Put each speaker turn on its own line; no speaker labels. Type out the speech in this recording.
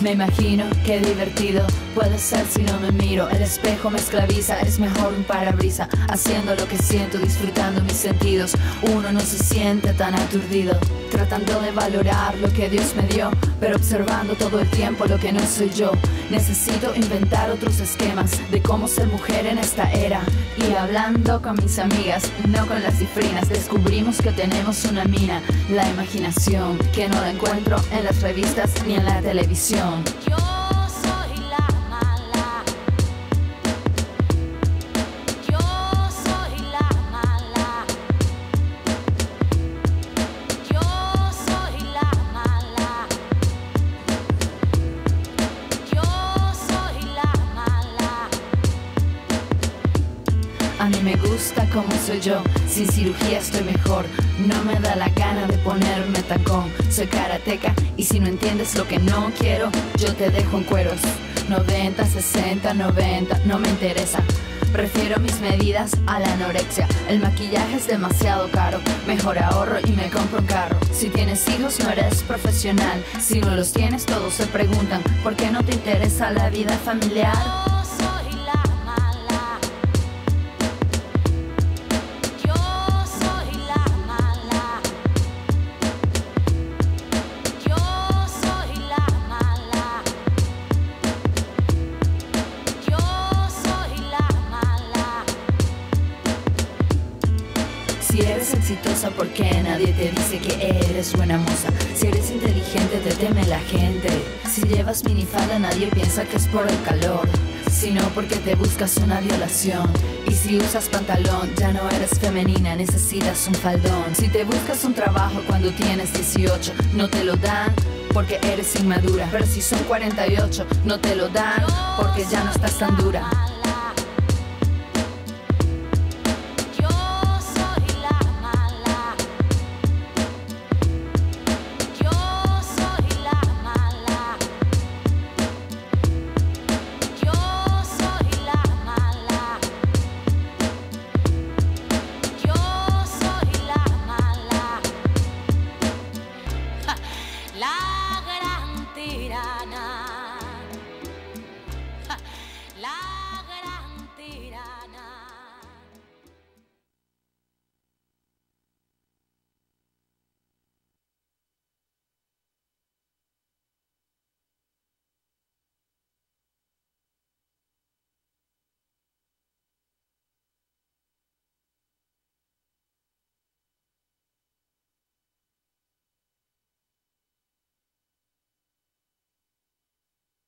Me imagino qué divertido puede ser si no me miro. El espejo me esclaviza, es mejor un parabrisa. Haciendo lo que siento, disfrutando mis sentidos. Uno no se siente tan aturdido. Tratando de valorar lo que Dios me dio, pero observando todo el tiempo lo que no soy yo. Necesito inventar otros esquemas de cómo ser mujer en esta era. Y hablando con mis amigas, no con las cifrinas, descubrimos que tenemos una mina, la imaginación, que no la encuentro en las revistas ni en la televisión. Gusta como soy yo, sin cirugía estoy mejor. No me da la gana de ponerme tacón. Soy karateca y si no entiendes lo que no quiero, yo te dejo en cueros. 90, 60, 90, no me interesa. Prefiero mis medidas a la anorexia. El maquillaje es demasiado caro. Mejor ahorro y me compro un carro. Si tienes hijos no eres profesional. Si no los tienes todos se preguntan ¿Por qué no te interesa la vida familiar? Si eres exitosa, ¿por qué nadie te dice que eres buena moza? Si eres inteligente, te teme la gente. Si llevas minifalda, nadie piensa que es por el calor, sino porque te buscas una violación. Y si usas pantalón, ya no eres femenina, necesitas un faldón. Si te buscas un trabajo cuando tienes 18, no te lo dan. Porque eres inmadura, pero si son 48, no te lo dan porque ya no estás tan dura.